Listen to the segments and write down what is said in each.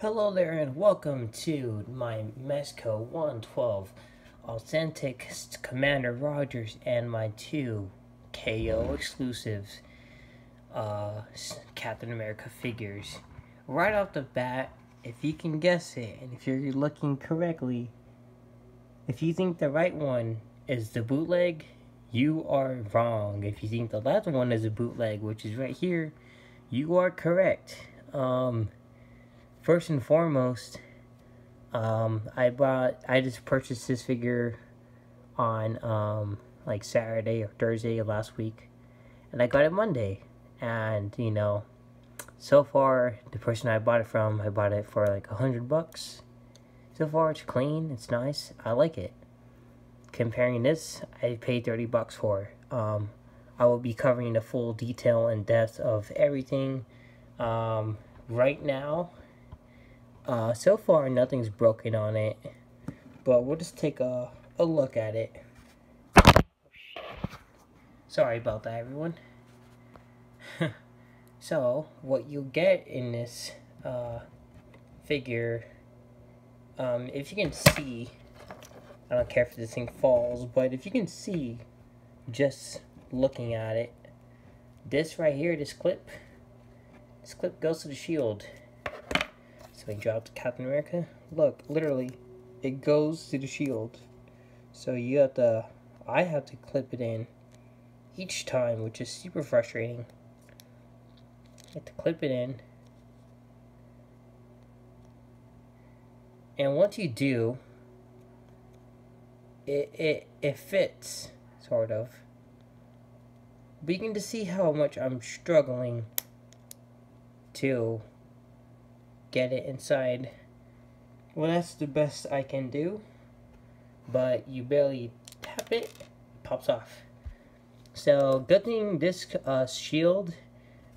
Hello there and welcome to my Mezco 112 Authentic Commander Rogers and my two KO exclusives uh, Captain America figures. Right off the bat, if you can guess it and if you're looking correctly, if you think the right one is the bootleg, you are wrong. If you think the last one is a bootleg, which is right here, you are correct. Um, first and foremost, um, I bought, I just purchased this figure on, um, like Saturday or Thursday of last week, and I got it Monday, and, you know, so far, the person I bought it from, I bought it for like a hundred bucks. So far, it's clean, it's nice, I like it. Comparing this, I paid 30 bucks for. Um, I will be covering the full detail and depth of everything. Um, right now, uh, so far, nothing's broken on it, but we'll just take a, a look at it. Sorry about that, everyone. so, what you get in this uh, figure, um, if you can see, I don't care if this thing falls, but if you can see, just looking at it, this right here, this clip, this clip goes to the shield. He drops Captain America. Look, literally, it goes to the shield. So you have to, I have to clip it in each time, which is super frustrating. Have to clip it in. And once you do, it, it, it fits, sort of. But you can just see how much I'm struggling to get it inside. Well, that's the best I can do. But you barely tap it, it pops off. So, good thing this uh, shield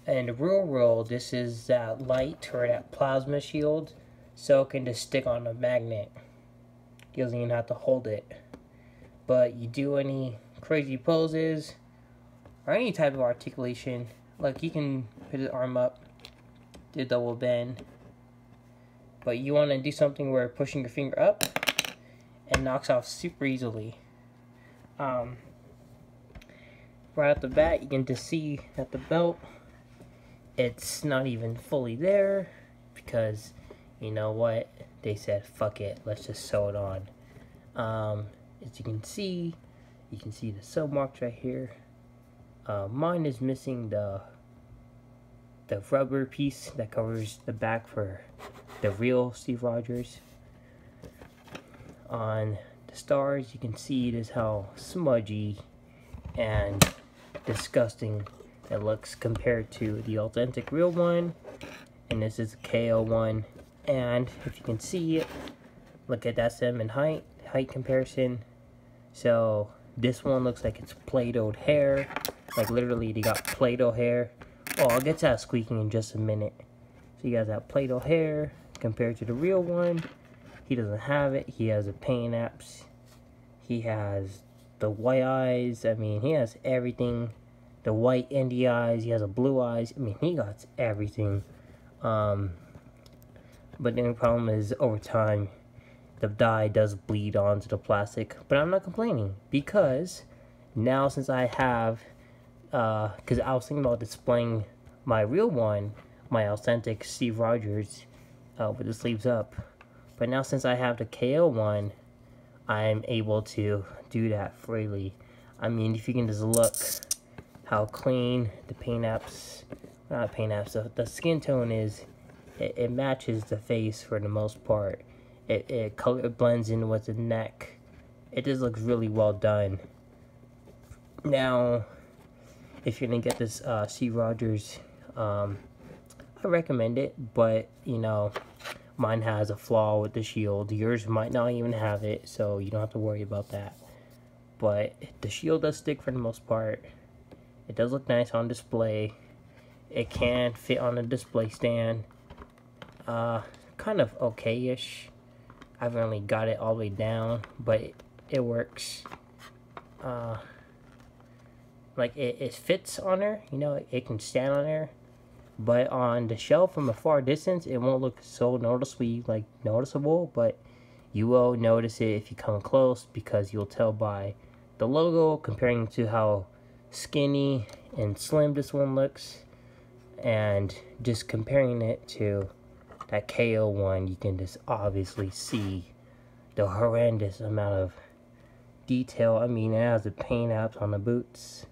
and the real world, this is that light or that plasma shield. So it can just stick on a magnet. You don't even have to hold it. But you do any crazy poses or any type of articulation, like you can put his arm up, do a double bend, but you want to do something where pushing your finger up and knocks off super easily. Um, right off the bat, you can just see that the belt, it's not even fully there because you know what? They said, fuck it, let's just sew it on. Um, as you can see, you can see the sew marks right here. Uh, mine is missing the the rubber piece that covers the back for the real Steve Rogers. On the stars, you can see it is how smudgy and disgusting it looks compared to the authentic real one. And this is a KO one. And if you can see it, look at that SM in height, height comparison. So this one looks like it's Play-Doh hair. Like literally they got Play-Doh hair. Oh, I'll get to that squeaking in just a minute. So you guys have Play-Doh hair compared to the real one. He doesn't have it. He has a pain apps. He has the white eyes. I mean, he has everything. The white indie eyes. He has a blue eyes. I mean, he got everything. Um, but the only problem is over time, the dye does bleed onto the plastic. But I'm not complaining because now since I have, because uh, I was thinking about displaying my real one, my authentic Steve Rogers uh, with the sleeves up. But now since I have the KO one, I'm able to do that freely. I mean, if you can just look how clean the paint apps, not paint apps, the, the skin tone is, it, it, matches the face for the most part. It, it color blends in with the neck. It just looks really well done. Now, if you're gonna get this uh, C. Rogers, um, I recommend it, but you know, mine has a flaw with the shield. Yours might not even have it, so you don't have to worry about that. But the shield does stick for the most part. It does look nice on display. It can fit on a display stand. Uh, kind of okay-ish. I haven't really got it all the way down, but it, it works. Uh, like it, it fits on there, you know, it can stand on there But on the shelf from a far distance, it won't look so noticeably like noticeable, but you will notice it if you come close because you'll tell by the logo comparing to how skinny and slim this one looks and just comparing it to that KO one you can just obviously see the horrendous amount of detail. I mean it has the paint apps on the boots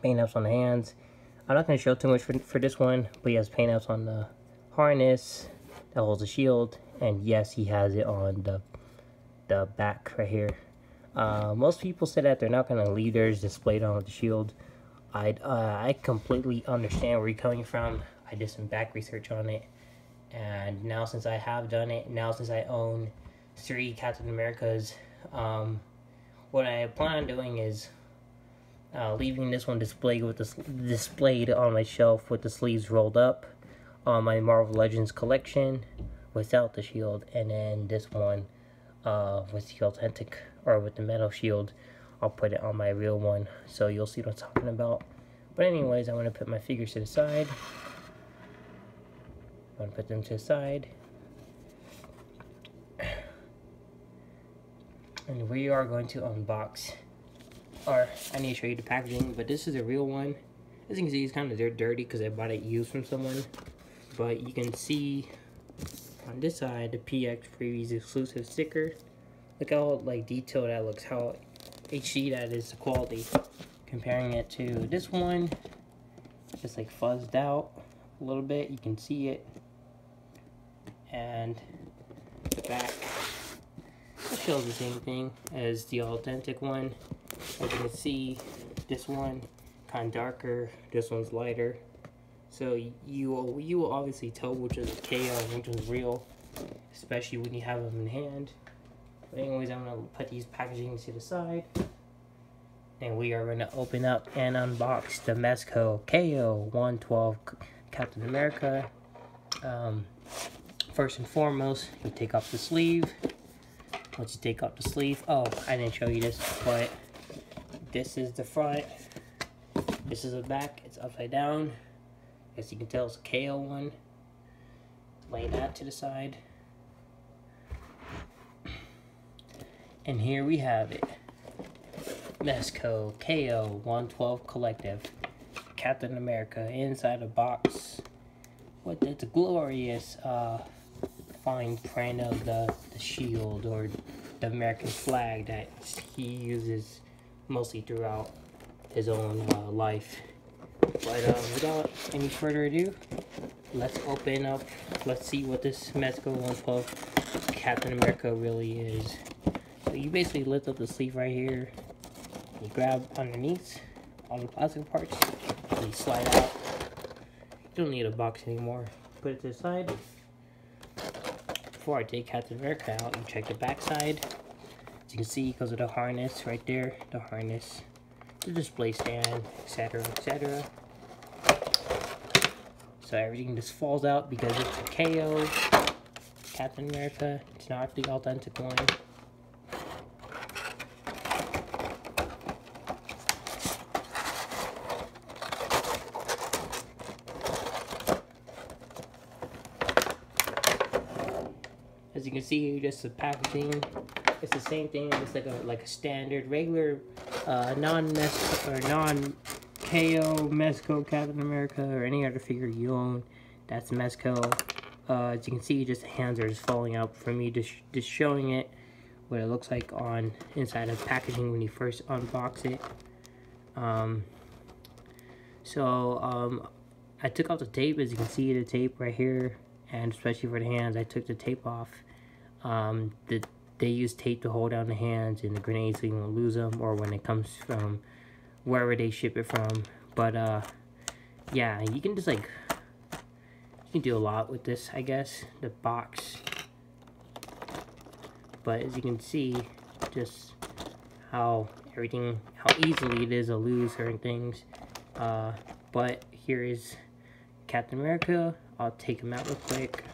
paint apps on the hands I'm not going to show too much for, for this one but he has paint apps on the harness that holds the shield and yes he has it on the the back right here uh, most people say that they're not going to leave theirs displayed on the shield. I uh, I completely understand where you're coming from. I did some back research on it, and now since I have done it, now since I own three Captain Americas, um, what I plan on doing is uh, leaving this one displayed with the displayed on my shelf with the sleeves rolled up on my Marvel Legends collection without the shield, and then this one uh, with the authentic or with the metal shield I'll put it on my real one so you'll see what I'm talking about. But anyways I'm to put my figures to the side. I'm to put them to the side. And we are going to unbox or I need to show you the packaging but this is a real one as you can see it's kind of dirty because I bought it used from someone but you can see on this side the PX Previews exclusive sticker Look how like detailed that looks, how HD that is, the quality. Comparing it to this one, just like fuzzed out a little bit, you can see it. And the back shows the same thing as the authentic one. You can see, this one kind of darker, this one's lighter. So you will, you will obviously tell which is KO and which is real, especially when you have them in hand. But anyways, I'm to put these packaging to the side. And we are going to open up and unbox the Mezco KO 112 Captain America. Um, first and foremost, you take off the sleeve. Once you take off the sleeve, oh, I didn't show you this, but this is the front. This is the back. It's upside down. As you can tell, it's a KO one. Lay that to the side. And here we have it. Mezco KO 112 Collective. Captain America inside a box. What it's a glorious uh, fine print of the, the shield or the American flag that he uses mostly throughout his own uh, life. But uh, without any further ado, let's open up, let's see what this Mezco 112 Captain America really is. So you basically lift up the sleeve right here. You grab underneath all the plastic parts. And you slide out. You don't need a box anymore. Put it to the side. Before I take Captain America out, you check the back side. As you can see, because of the harness right there, the harness, the display stand, etc., etc. So everything just falls out because it's a KO Captain America. It's not the authentic one. As you can see just the packaging. It's the same thing. It's like a like a standard, regular, uh, non-mess or non-KO Mezco Captain America or any other figure you own. That's Mezco. Uh, as you can see, just the hands are just falling out for me, just just showing it what it looks like on inside of packaging when you first unbox it. Um, so um, I took out the tape, as you can see the tape right here, and especially for the hands, I took the tape off um, the, they use tape to hold down the hands and the grenades so you won't lose them or when it comes from wherever they ship it from. But, uh, yeah, you can just, like, you can do a lot with this, I guess, the box. But as you can see, just how everything, how easily it is to lose certain things. Uh, but here is Captain America. I'll take him out real quick.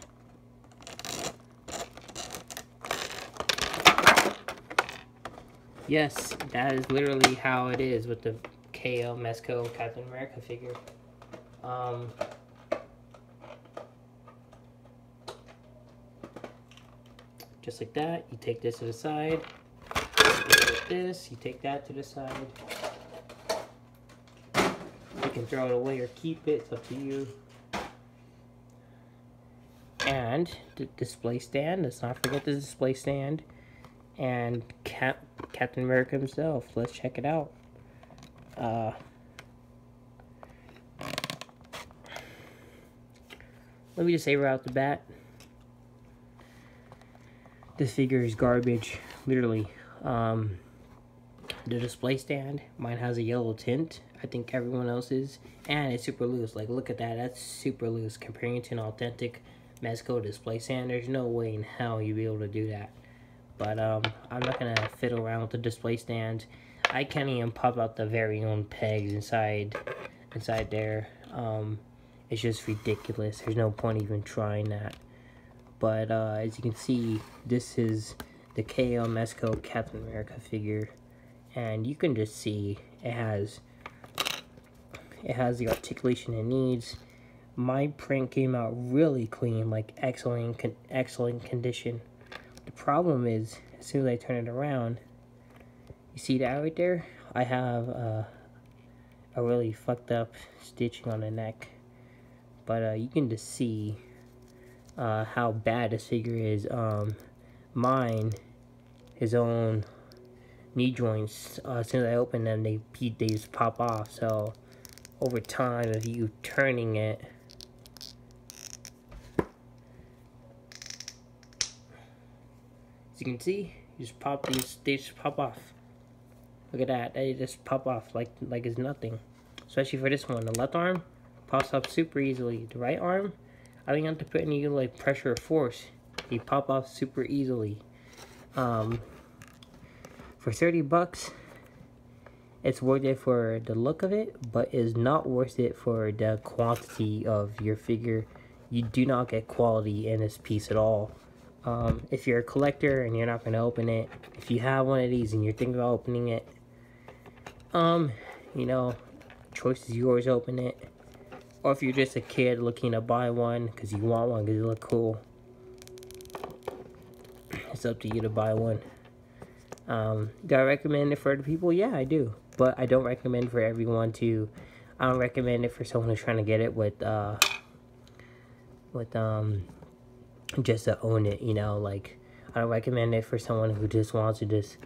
Yes, that is literally how it is with the KO Mezco Captain America figure. Um, just like that, you take this to the side. This, you take that to the side. You can throw it away or keep it, it's up to you. And the display stand, let's not forget the display stand and cap Captain America himself, let's check it out. Uh, let me just say right out the bat, this figure is garbage, literally. Um, the display stand, mine has a yellow tint. I think everyone else's, and it's super loose. Like, look at that, that's super loose. Comparing to an authentic Mezco display stand, there's no way in hell you'd be able to do that. But um, I'm not gonna fiddle around with the display stand. I can't even pop out the very own pegs inside, inside there. Um, it's just ridiculous. There's no point even trying that. But uh, as you can see, this is the KO Mezco Captain America figure. And you can just see it has it has the articulation it needs. My print came out really clean, like excellent, con excellent condition. The problem is, as soon as I turn it around, you see that right there? I have uh, a really fucked up stitching on the neck. But uh, you can just see uh, how bad this figure is. Um, mine, his own knee joints, uh, as soon as I open them, they, they just pop off. So, over time, if you turning it, as you can see, you just pop these, they just pop off. Look at that, they just pop off like like it's nothing. Especially for this one, the left arm pops up super easily. The right arm, I don't have to put any like pressure or force. He pop off super easily. Um, for 30 bucks, it's worth it for the look of it, but is not worth it for the quantity of your figure. You do not get quality in this piece at all. Um, if you're a collector and you're not going to open it, if you have one of these and you're thinking about opening it, um, you know, choice is yours, open it. Or if you're just a kid looking to buy one because you want one because it look cool, it's up to you to buy one. Um, do I recommend it for other people? Yeah, I do. But I don't recommend for everyone to, I don't recommend it for someone who's trying to get it with, uh, with, um, just to own it, you know, like, I don't recommend it for someone who just wants to just,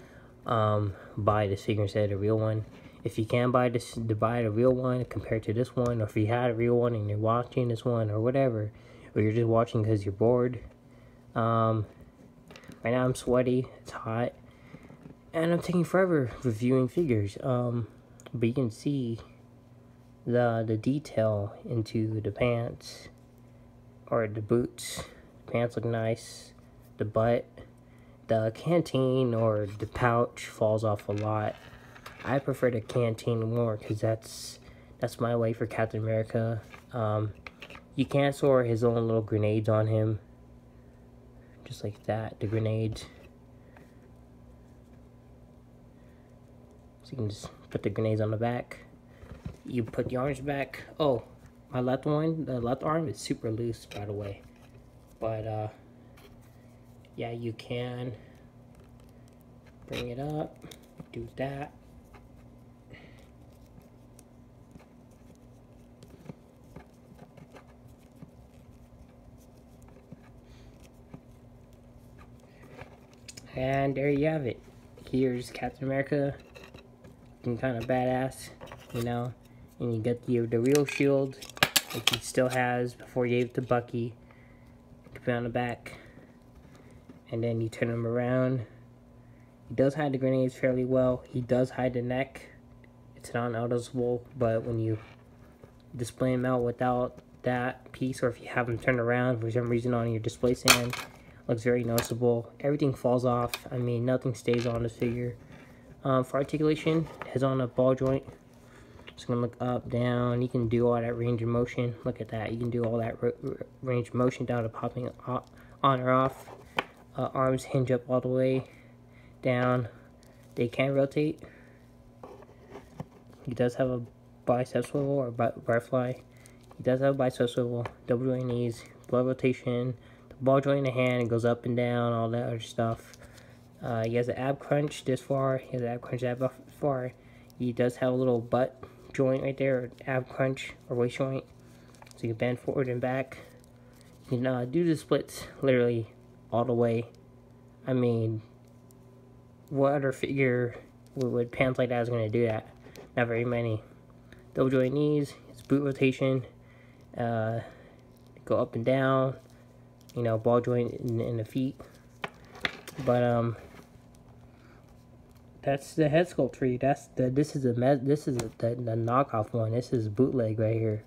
um, buy this figure instead of the real one. If you can buy this to buy the real one compared to this one or if you had a real one and you're watching this one or whatever or you're just watching because you're bored um, right now i'm sweaty it's hot and i'm taking forever reviewing figures um, but you can see the the detail into the pants or the boots pants look nice the butt the canteen or the pouch falls off a lot I prefer the canteen more because that's that's my way for Captain America. Um, you can store his own little grenades on him, just like that. The grenades. So you can just put the grenades on the back. You put the arms back. Oh, my left one, the left arm is super loose, by the way. But uh, yeah, you can bring it up, do that. And there you have it. Here's Captain America. Looking kind of badass, you know. And you get the, the real shield, which he still has before he gave it to Bucky. Put it on the back. And then you turn him around. He does hide the grenades fairly well. He does hide the neck. It's not noticeable, but when you display him out without that piece, or if you have him turned around for some reason on your display stand, looks very noticeable. Everything falls off. I mean, nothing stays on this figure. Um, for articulation, it has on a ball joint. It's gonna look up, down. You can do all that range of motion. Look at that. You can do all that range of motion down to popping on or off. Uh, arms hinge up all the way down. They can rotate. He does have a bicep swivel or butterfly. He does have a bicep swivel, double joint knees, blood rotation, the ball joint in the hand, it goes up and down, all that other stuff. Uh, he has an ab crunch this far, he has an ab crunch that far. He does have a little butt joint right there, or ab crunch or waist joint. So you can bend forward and back. You can uh, do the splits literally all the way. I mean, what other figure would pants like that is going to do that? Not very many. Double joint knees, it's boot rotation, uh, go up and down, you know, ball joint in, in the feet. But um, that's the head sculpt you. That's the this is a mess. this is a, the, the knockoff one. This is bootleg right here,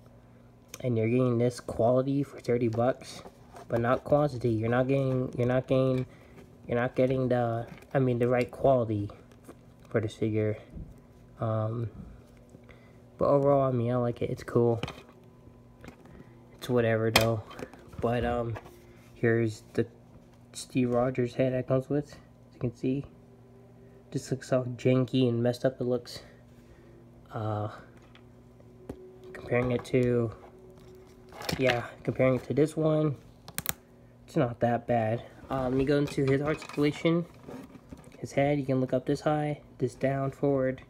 and you're getting this quality for thirty bucks, but not quantity. You're not getting you're not getting you're not getting the I mean the right quality for this figure. Um, but overall, I mean I like it. It's cool. It's whatever though. But um, here's the Steve Rogers head that comes with. As you can see. Just looks all janky and messed up it looks. Uh, comparing it to, yeah, comparing it to this one, it's not that bad. Um, you go into his articulation, his head, you can look up this high, this down, forward.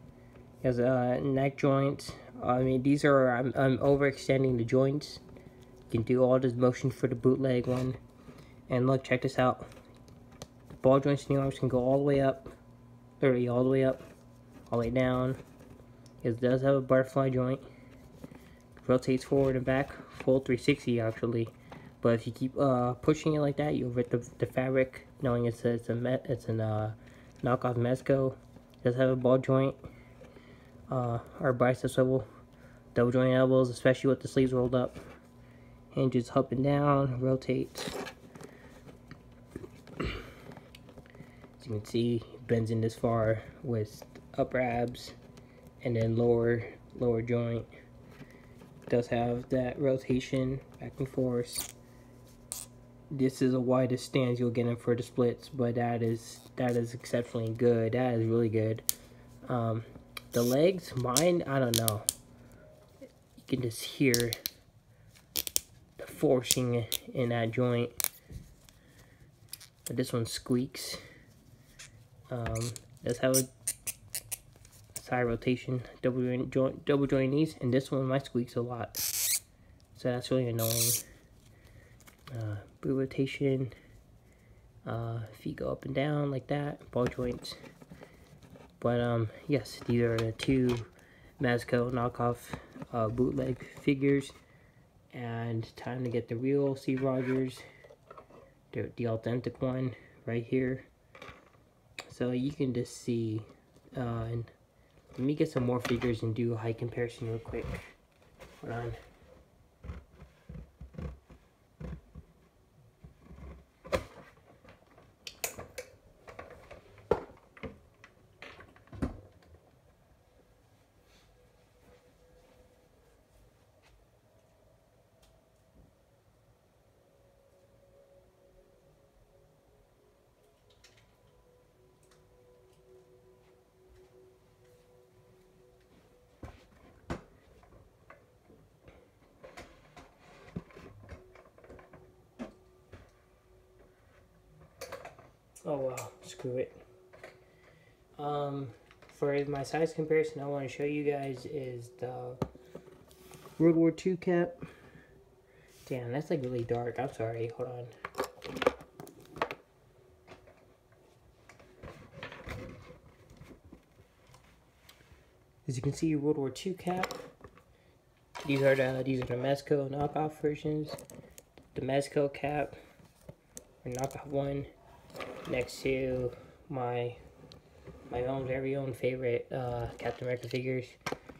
He has a uh, neck joint. I mean, these are, I'm, I'm overextending the joints. You can do all this motion for the bootleg one. And look, check this out. The ball joints in the arms can go all the way up 30 all the way up, all the way down. It does have a butterfly joint. Rotates forward and back, full 360 actually. But if you keep uh, pushing it like that, you'll rip the, the fabric, knowing it's a, it's a it's an uh, knockoff Mezco. It does have a ball joint, uh, or bicep swivel, double joint elbows, especially with the sleeves rolled up. Hinges up and down, rotates. As you can see, bends in this far with upper abs and then lower lower joint. Does have that rotation back and forth. This is the widest stance you'll get in for the splits but that is that is exceptionally good. That is really good. Um, the legs mine I don't know. You can just hear the forcing in that joint. But this one squeaks um, does have a side rotation, double joint, double joint knees, and this one my squeaks a lot, so that's really annoying. Uh, boot rotation, uh, feet go up and down like that, ball joints. But um, yes, these are the two Mezco knockoff uh, bootleg figures, and time to get the real Steve Rogers, the, the authentic one right here. So you can just see, uh, and let me get some more figures and do a height comparison real quick. Hold on. Oh well, screw it. Um, for my size comparison, I want to show you guys is the World War II cap. Damn, that's like really dark. I'm sorry. Hold on. As you can see, World War II cap. These are the these are the Mezco knockoff versions. The Mezco cap, or knockoff one next to my my own very own favorite uh, Captain America figures.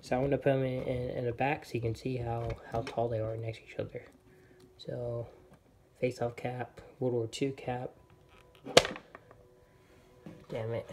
So I'm to put them in, in, in, the back so you can see how, how tall they are next to each other. So, face-off cap, World War II cap. Damn it.